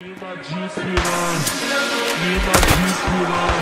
Lima de piranha, Lima de.